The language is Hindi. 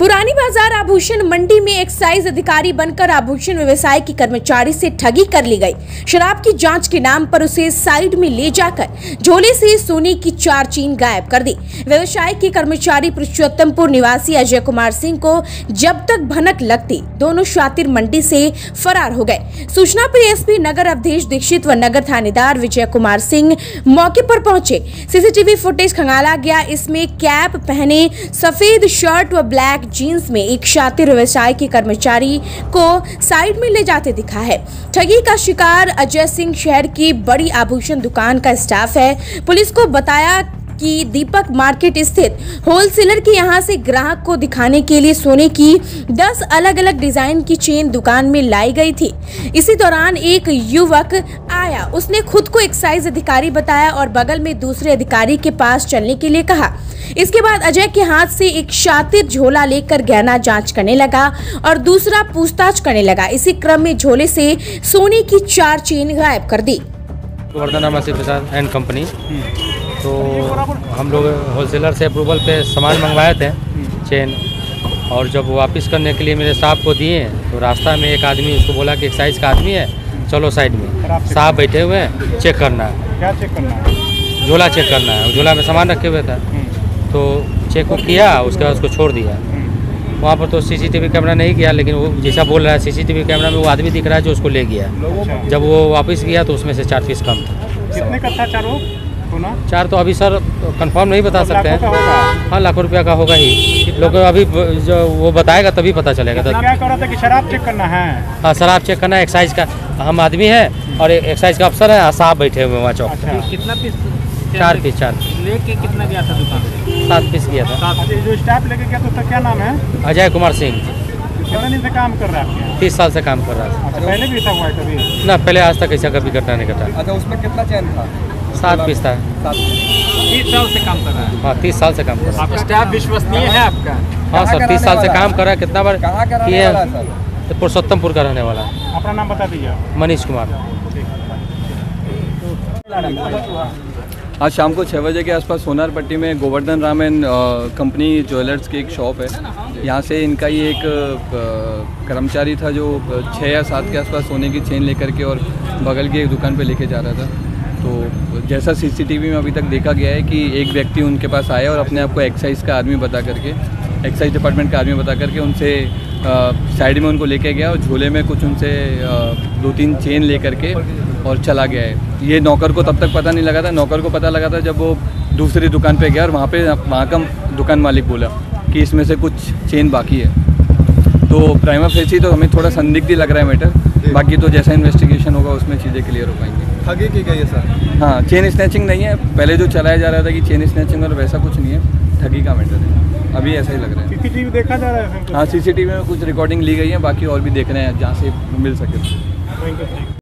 पुरानी बाज़ार आभूषण मंडी में एक्साइज अधिकारी बनकर आभूषण व्यवसाय की कर्मचारी से ठगी कर ली गई। शराब की जाँच के नाम पर उसे साइड में ले जाकर झोले से सोने की चार चीन गायब कर दी। व्यवसाय के कर्मचारी पुरुषोत्तमपुर निवासी अजय कुमार सिंह को जब तक भनक लगती, दोनों शातिर मंडी से फरार हो गए। सूचना पर एसपी नगर अवधेश दीक्षित व नगर थानेदार विजय कुमार सिंह मौके पर पहुँचे। सीसीटीवी फुटेज खंगाला गया। इसमें कैप पहने सफ़ेद शर्ट व ब्लैक जीन्स में एक शातिर व्यवसाय के कर्मचारी को साइड में ले जाते दिखा है। ठगी का शिकार अजय सिंह शहर की बड़ी आभूषण दुकान का स्टाफ है। पुलिस को बताया कि दीपक मार्केट स्थित होलसेलर के यहाँ से ग्राहक को दिखाने के लिए सोने की 10 अलग अलग डिज़ाइन की चेन दुकान में लाई गई थी। इसी दौरान एक युवक आया। उसने खुद को एक्साइज अधिकारी बताया और बगल में दूसरे अधिकारी के पास चलने के लिए कहा। इसके बाद अजय के हाथ से एक शातिर झोला लेकर गहना जाँच करने लगा और दूसरा पूछताछ करने लगा। इसी क्रम में झोले से सोने की चार चेन गायब कर दी। Vardhana Masih Prasad and company. तो हम लोग होलसेलर से अप्रूवल पे सामान मंगवाए थे चेन। और जब वापस करने के लिए मेरे साहब को दिए तो रास्ता में एक आदमी उसको बोला कि एक्साइज का आदमी है चलो साइड में। साहब बैठे हुए हैं चेक करना है। क्या चेक करना है? झोला चेक करना है। झोला में सामान रखे हुए था। तो चेक को किया उसके बाद उसको छोड़ दिया। वहाँ पर तो सीसीटीवी कैमरा नहीं गया लेकिन वो जैसा बोल रहा है सीसीटीवी कैमरा में वो आदमी दिख रहा है जो उसको ले गया अच्छा। जब वो वापस गया तो उसमें से चार फ़ीस कम था। कितने का था चारों तो अभी सर कंफर्म नहीं बता सकते हैं। हाँ लाखों रुपया का होगा ही। लोग अभी जो वो बताएगा तभी पता चलेगा। तो क्या रहा था कि शराब चेक करना है? हाँ आप चेक करना है एक्साइज का। हम आदमी है और एक्साइज का अफसर है साहब बैठे हुए हैं वहाँ चौक अच्छा। कितना पीस पे। चार पीस चार। पीस लेके कितना गया था दुकान से? सात पीस किया था। जो स्टाफ लेके गया तो उसका क्या नाम है? अजय कुमार सिंह। कितने दिन से काम कर रहा है आपके? तीस साल से काम कर रहा था अच्छा पहले भी ऐसा हुआ है कभी? ना पहले आज तक ऐसा कभी घटना नहीं घटा अच्छा उसमें कितना चैन था? सात पीस था। तीस साल से काम कर रहा है? हाँ तीस साल से काम कर रहा आप स्टाफ विश्वसनीय है आपका? हाँ सर तीस साल से काम कर रहा है कितना बार किए रहने वाला है? हैं? सर? तो पुरुषोत्तमपुर का रहने वाला है। अपना नाम बता दीजिए मनीष कुमार। आज शाम को छः बजे के आसपास सोनार पट्टी में गोवर्धन रामन कंपनी ज्वेलर्स की एक शॉप है। यहाँ से इनका ये एक कर्मचारी था जो छः या सात के आसपास सोने की चेन लेकर के और बगल की एक दुकान पे लेके जा रहा था। तो जैसा सीसीटीवी में अभी तक देखा गया है कि एक व्यक्ति उनके पास आया और अपने आप को एक्साइज का आदमी बता करके एक्साइज डिपार्टमेंट का आदमी बता करके उनसे साइड में उनको लेके गया और झोले में कुछ उनसे दो तीन चेन ले करके और चला गया है। ये नौकर को तब तक पता नहीं लगा था। नौकर को पता लगा था जब वो दूसरी दुकान पे गया और वहाँ पे वहाँ का दुकान मालिक बोला कि इसमें से कुछ चेन बाकी है। तो प्राइमा फेसी तो हमें थोड़ा संदिग्ध लग रहा है मैटर बाकी तो जैसा इन्वेस्टिगेशन होगा उसमें चीज़ें क्लियर हो पाएँगी। ठगी की गई है सर। हाँ चेन स्नैचिंग नहीं है। पहले जो चलाया जा रहा था कि चेन स्नैचिंग और वैसा कुछ नहीं है। ठगी का मैटर है। अभी ऐसा ही लग रहा है। सीसीटीवी देखा जा रहा है हाँ सीसीटीवी में कुछ रिकॉर्डिंग ली गई है बाकी और भी देख रहे हैं जहाँ से मिल सके। Thank you